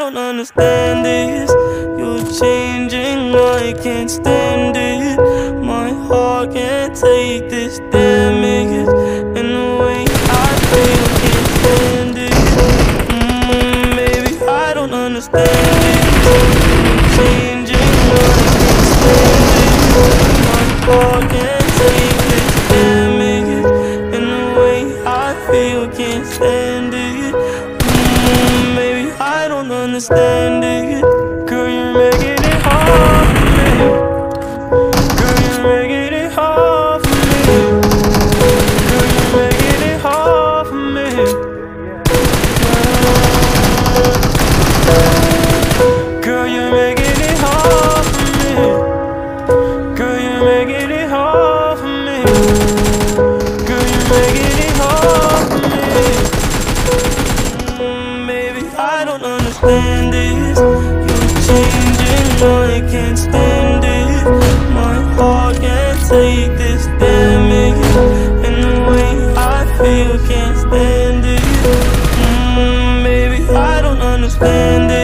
understand this. You're changing, I can't stand it. My heart can't take this damage. And the way I feel, can't stand it. Mm, baby, I don't understand this. You're changing, I can't stand it. My heart can't take don't understand it. Understand this. You're changing, I can't stand it. My heart can't take this damage. And the way I feel, can't stand it. Mm, baby, I don't understand this.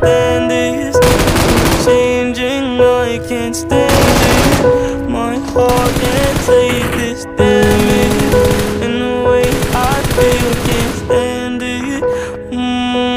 stand this. Changing, I can't stand it. My heart can't take this damage. And the way I feel, can't stand it. Mm.